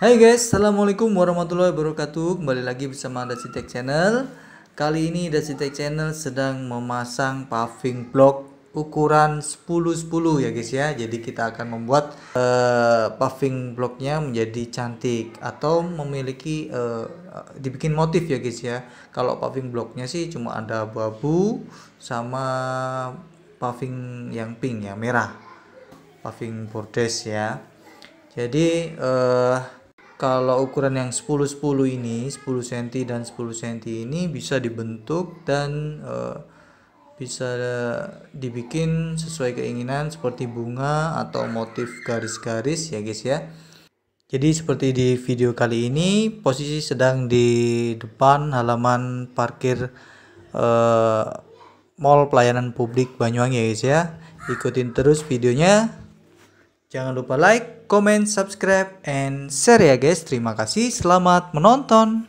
Hai guys, assalamualaikum warahmatullahi wabarakatuh. Kembali lagi bersama Dasitek Channel. Kali ini Dasitek Channel sedang memasang paving block ukuran 10-10 ya guys ya. Jadi kita akan membuat eh, paving blocknya menjadi cantik atau memiliki eh, dibikin motif ya guys ya. Kalau paving blocknya sih cuma ada abu-abu sama paving yang pink ya merah. Paving bordes ya. Jadi eh, kalau ukuran yang 10 10 ini 10 cm dan 10 cm ini bisa dibentuk dan eh, bisa dibikin sesuai keinginan seperti bunga atau motif garis-garis ya guys ya. Jadi seperti di video kali ini posisi sedang di depan halaman parkir eh, mall pelayanan publik Banyuwangi ya guys ya. Ikutin terus videonya Jangan lupa like, comment, subscribe, and share ya guys. Terima kasih, selamat menonton.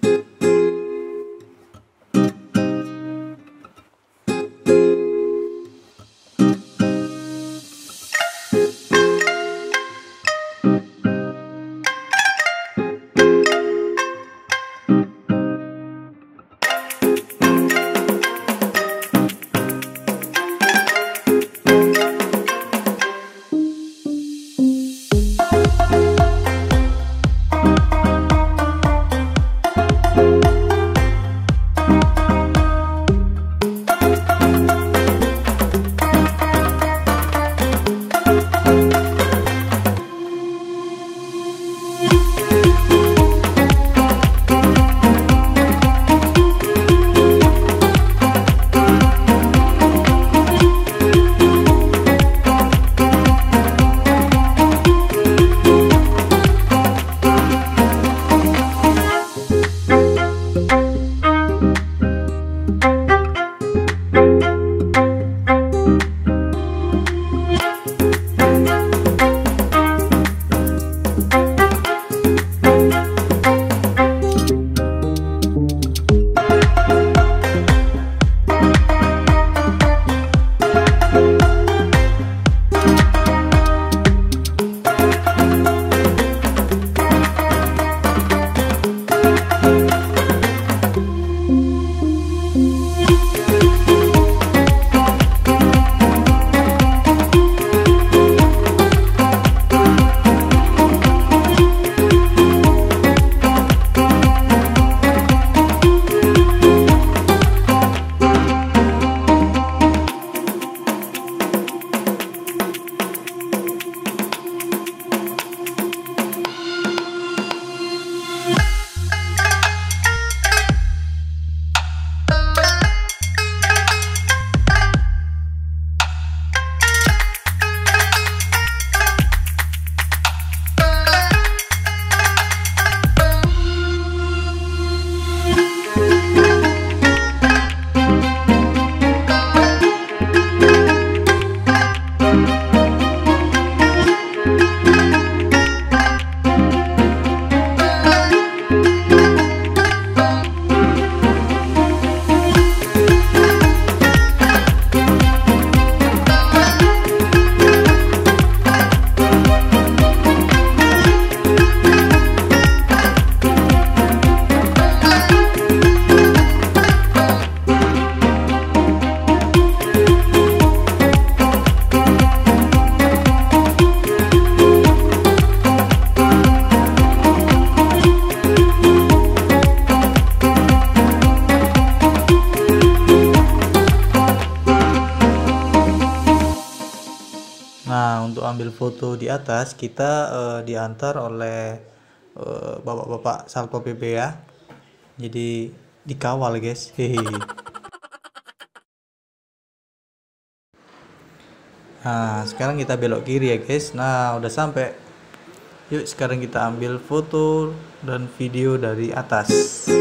Foto di atas kita eh, diantar oleh eh, bapak-bapak Salpo PP ya. Jadi dikawal guys. Hehe. Nah, sekarang kita belok kiri ya guys. Nah, udah sampai. Yuk sekarang kita ambil foto dan video dari atas.